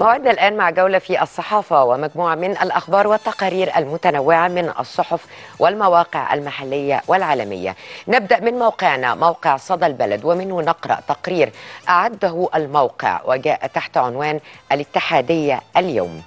موعدنا الآن مع جولة في الصحافة ومجموعة من الأخبار والتقارير المتنوعة من الصحف والمواقع المحلية والعالمية. نبدأ من موقعنا موقع صدى البلد ومنه نقرأ تقرير أعده الموقع وجاء تحت عنوان الاتحادية اليوم.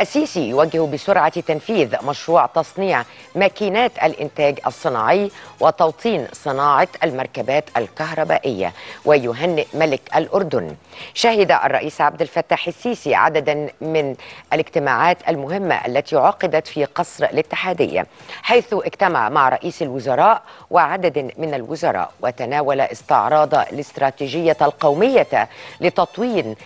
السيسي يوجه بسرعة تنفيذ مشروع تصنيع ماكينات الإنتاج الصناعي وتوطين صناعة المركبات الكهربائية ويهنئ ملك الأردن. شهد الرئيس عبد الفتاح السيسي عددا من الاجتماعات المهمة التي عقدت في قصر الاتحادية حيث اجتمع مع رئيس الوزراء وعدد من الوزراء وتناول استعراض الاستراتيجية القومية لتطوين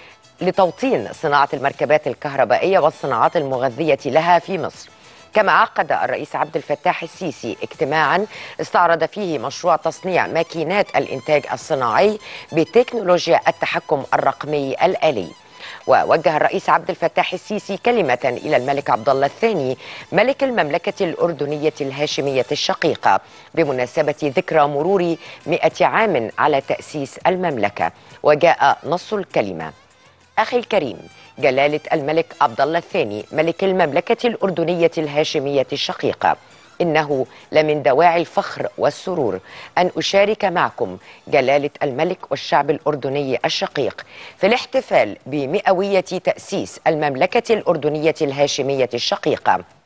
لتوطين صناعة المركبات الكهربائية والصناعات المغذية لها في مصر. كما عقد الرئيس عبد الفتاح السيسي اجتماعا استعرض فيه مشروع تصنيع ماكينات الإنتاج الصناعي بتكنولوجيا التحكم الرقمي الآلي. ووجه الرئيس عبد الفتاح السيسي كلمة إلى الملك عبد الله الثاني ملك المملكة الأردنية الهاشمية الشقيقة بمناسبة ذكرى مرور مئة عام على تأسيس المملكة. وجاء نص الكلمة. أخي الكريم جلالة الملك عبد الله الثاني ملك المملكة الأردنية الهاشمية الشقيقة. إنه لمن دواعي الفخر والسرور. أن أشارك معكم جلالة الملك والشعب الأردني الشقيق في الاحتفال بمئوية تأسيس المملكة الأردنية الهاشمية الشقيقة.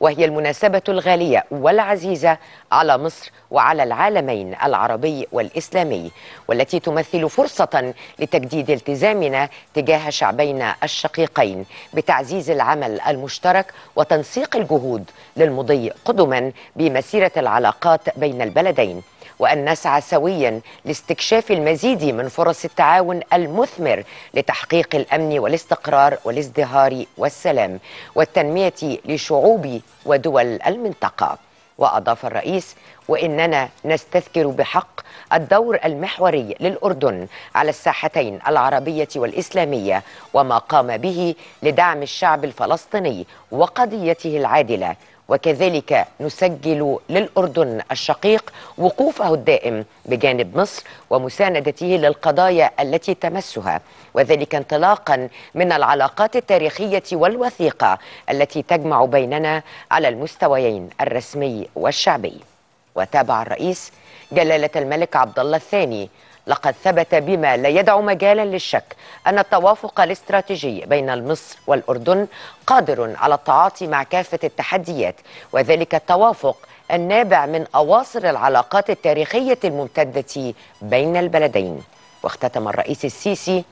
وهي المناسبة الغالية والعزيزة على مصر وعلى العالمين العربي والإسلامي والتي تمثل فرصة لتجديد التزامنا تجاه شعبينا الشقيقين بتعزيز العمل المشترك وتنسيق الجهود للمضي قدما بمسيرة العلاقات بين البلدين. وأن نسعى سويا لاستكشاف المزيد من فرص التعاون المثمر لتحقيق الأمن والاستقرار والازدهار والسلام والتنمية لشعوب ودول المنطقة. وأضاف الرئيس وإننا نستذكر بحق الدور المحوري للأردن على الساحتين العربية والإسلامية وما قام به لدعم الشعب الفلسطيني وقضيته العادلة وكذلك نسجل للأردن الشقيق وقوفه الدائم بجانب مصر ومساندته للقضايا التي تمسها وذلك انطلاقا من العلاقات التاريخية والوثيقة التي تجمع بيننا على المستويين الرسمي والشعبي. وتابع الرئيس جلالة الملك عبد الله الثاني لقد ثبت بما لا يدع مجالا للشك أن التوافق الاستراتيجي بين مصر والأردن قادر على التعاطي مع كافة التحديات وذلك التوافق النابع من أواصر العلاقات التاريخية الممتدة بين البلدين. واختتم الرئيس السيسي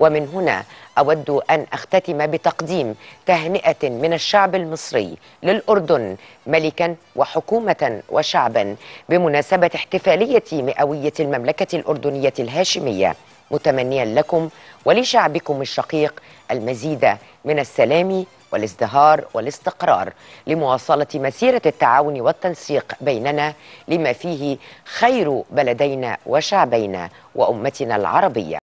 ومن هنا أود أن أختتم بتقديم تهنئة من الشعب المصري للأردن ملكا وحكومة وشعبا بمناسبة احتفالية مئوية المملكة الأردنية الهاشمية. متمنيا لكم ولشعبكم الشقيق المزيد من السلام والازدهار والاستقرار لمواصلة مسيرة التعاون والتنسيق بيننا لما فيه خير بلدينا وشعبينا وأمتنا العربية.